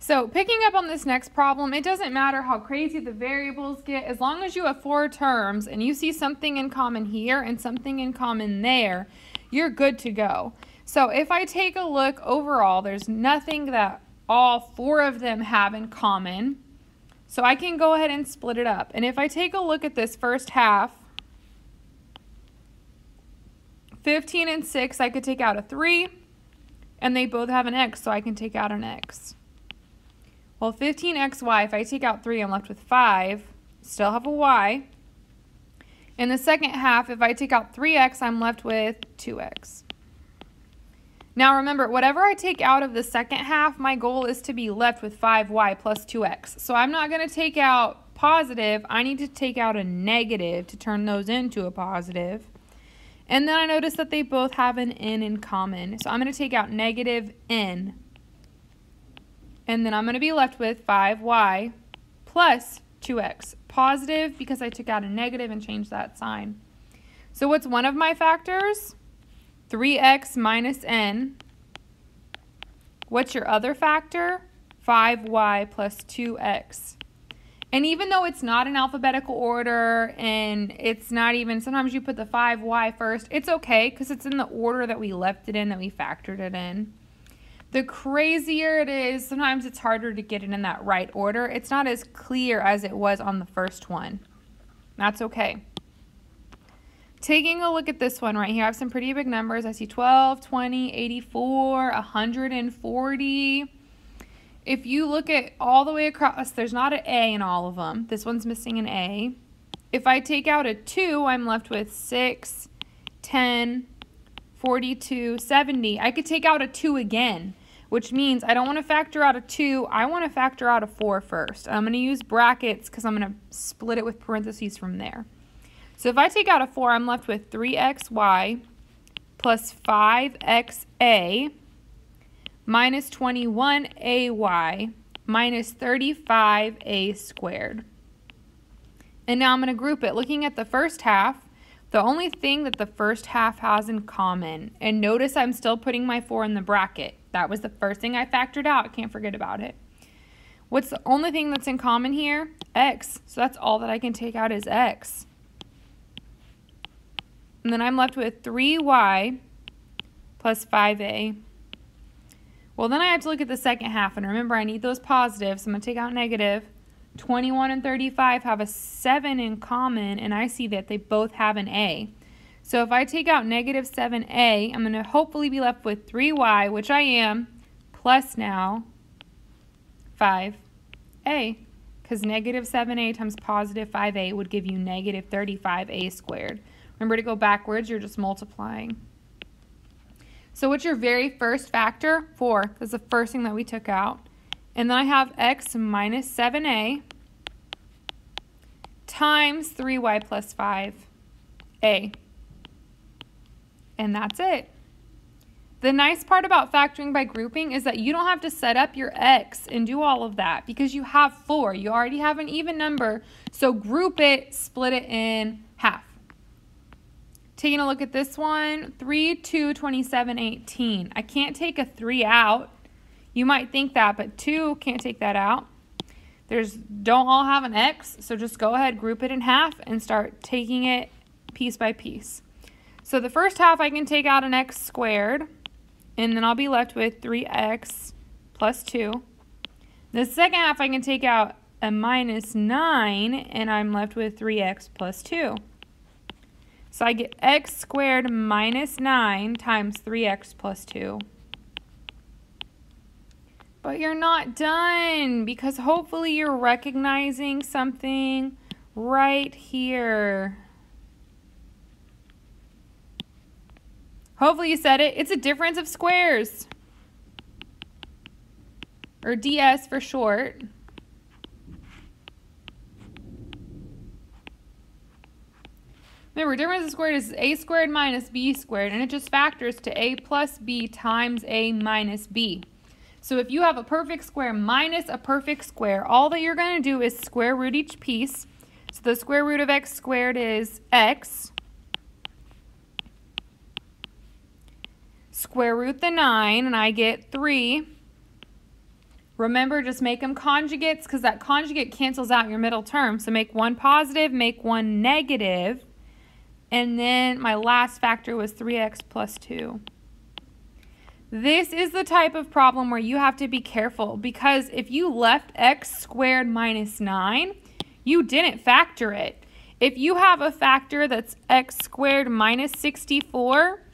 So picking up on this next problem, it doesn't matter how crazy the variables get, as long as you have four terms and you see something in common here and something in common there, you're good to go. So if I take a look overall, there's nothing that all four of them have in common. So I can go ahead and split it up. And if I take a look at this first half, 15 and 6, I could take out a 3, and they both have an x, so I can take out an x. Well, 15xy, if I take out 3, I'm left with 5. Still have a y. In the second half, if I take out 3x, I'm left with 2x. Now remember, whatever I take out of the second half, my goal is to be left with 5y plus 2x. So I'm not going to take out positive. I need to take out a negative to turn those into a positive. And then I notice that they both have an n in common. So I'm going to take out negative n. And then I'm going to be left with 5y plus 2x. Positive because I took out a negative and changed that sign. So what's one of my factors? 3x minus n. What's your other factor? 5y plus 2x. And even though it's not in alphabetical order and it's not even, sometimes you put the 5y first, it's okay because it's in the order that we left it in, that we factored it in. The crazier it is, sometimes it's harder to get it in that right order. It's not as clear as it was on the first one. That's okay. Taking a look at this one right here, I have some pretty big numbers. I see 12, 20, 84, 140. If you look at all the way across, there's not an A in all of them. This one's missing an A. If I take out a 2, I'm left with 6, 10, 42, 70. I could take out a 2 again, which means I don't want to factor out a 2. I want to factor out a 4 first. I'm going to use brackets because I'm going to split it with parentheses from there. So if I take out a 4, I'm left with 3xy plus 5xa minus 21ay minus 35a squared. And now I'm going to group it. Looking at the first half, the only thing that the first half has in common, and notice I'm still putting my 4 in the bracket. That was the first thing I factored out. Can't forget about it. What's the only thing that's in common here? x. So that's all that I can take out is x. And then I'm left with 3y plus 5a. Well, then I have to look at the second half. And remember, I need those positives. So I'm going to take out negative. 21 and 35 have a 7 in common, and I see that they both have an a. So if I take out negative 7a, I'm going to hopefully be left with 3y, which I am, plus now 5a. Because negative 7a times positive 5a would give you negative 35a squared. Remember to go backwards, you're just multiplying. So what's your very first factor? 4. That's the first thing that we took out. And then I have x minus 7a times 3y plus 5a. And that's it. The nice part about factoring by grouping is that you don't have to set up your x and do all of that because you have 4. You already have an even number. So group it, split it in half. Taking a look at this one, 3, 2, 27, 18. I can't take a 3 out. You might think that, but 2 can't take that out. There's don't all have an x, so just go ahead, group it in half, and start taking it piece by piece. So the first half I can take out an x squared, and then I'll be left with 3x plus 2. The second half I can take out a minus 9, and I'm left with 3x plus 2. So I get x squared minus 9 times 3x plus 2. But you're not done because hopefully you're recognizing something right here. Hopefully you said it. It's a difference of squares. Or DS for short. Remember, difference of squared is a squared minus b squared, and it just factors to a plus b times a minus b. So if you have a perfect square minus a perfect square, all that you're going to do is square root each piece. So the square root of x squared is x. Square root the 9, and I get 3. Remember, just make them conjugates because that conjugate cancels out your middle term. So make one positive, make one negative, and then my last factor was 3x plus 2. This is the type of problem where you have to be careful because if you left x squared minus 9, you didn't factor it. If you have a factor that's x squared minus 64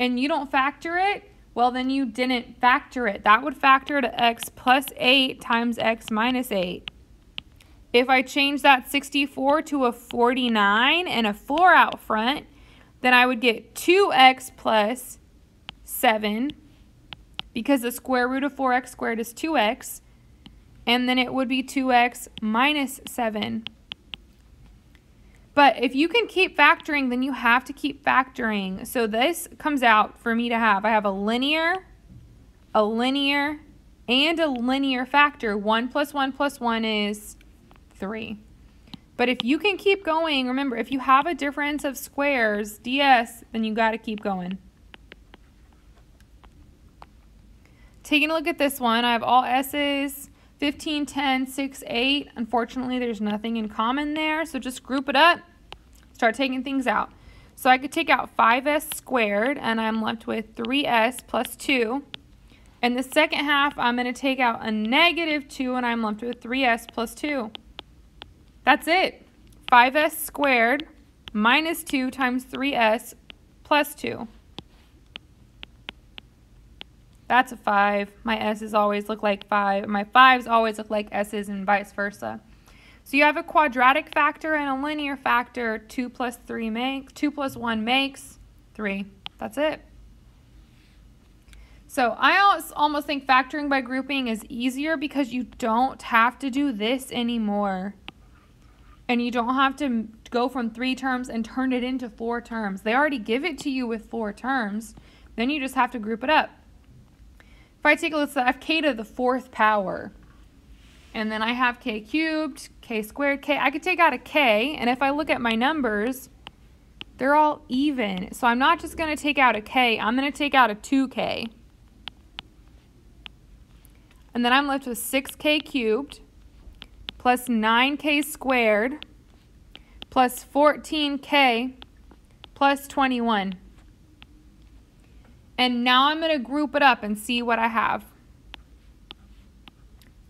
and you don't factor it, well then you didn't factor it. That would factor to x plus 8 times x minus 8. If I change that 64 to a 49 and a 4 out front, then I would get 2x plus 7 because the square root of 4x squared is 2x, and then it would be 2x minus 7. But if you can keep factoring, then you have to keep factoring. So this comes out for me to have, I have a linear, a linear, and a linear factor. 1 plus 1 plus 1 is 3. But if you can keep going, remember, if you have a difference of squares, ds, then you got to keep going. Taking a look at this one, I have all S's, 15, 10, 6, 8. Unfortunately, there's nothing in common there, so just group it up, start taking things out. So I could take out 5s squared, and I'm left with 3s plus 2. In the second half, I'm going to take out a negative 2, and I'm left with 3s plus 2. That's it. 5s squared minus 2 times 3s plus 2. That's a 5. My S's always look like 5. My 5's always look like S's and vice versa. So you have a quadratic factor and a linear factor. 2 plus 3 makes, 2 plus 1 makes 3. That's it. So I almost think factoring by grouping is easier because you don't have to do this anymore. And you don't have to go from three terms and turn it into four terms. They already give it to you with four terms. Then you just have to group it up. If I take a look, so I have k to the fourth power. And then I have k cubed, k squared, k. I could take out a k, and if I look at my numbers, they're all even. So I'm not just going to take out a k, I'm going to take out a 2k. And then I'm left with 6k cubed plus 9k squared plus 14k plus 21. And now I'm going to group it up and see what I have.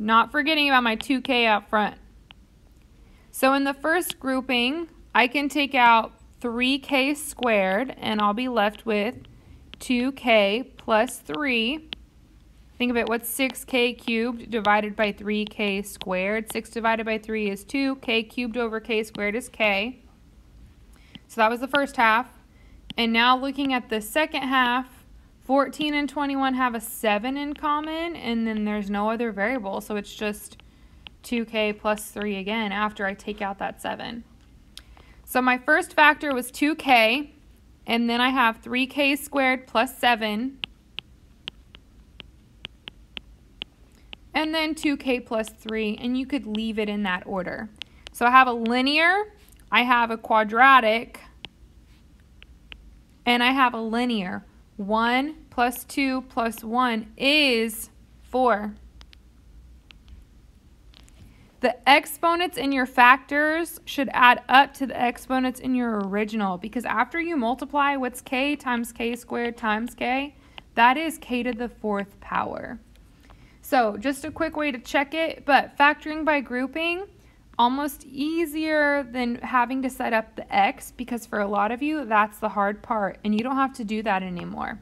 Not forgetting about my 2K out front. So in the first grouping, I can take out 3K squared, and I'll be left with 2K plus 3. Think of it, what's 6K cubed divided by 3K squared? 6 divided by 3 is 2. K cubed over K squared is K. So that was the first half. And now looking at the second half, 14 and 21 have a 7 in common, and then there's no other variable, so it's just 2k plus 3 again after I take out that 7. So my first factor was 2k, and then I have 3k squared plus 7, and then 2k plus 3, and you could leave it in that order. So I have a linear, I have a quadratic, and I have a linear. 1 plus 2 plus 1 is 4. The exponents in your factors should add up to the exponents in your original because after you multiply what's k times k squared times k, that is k to the fourth power. So just a quick way to check it, but factoring by grouping, almost easier than having to set up the x because for a lot of you, that's the hard part and you don't have to do that anymore.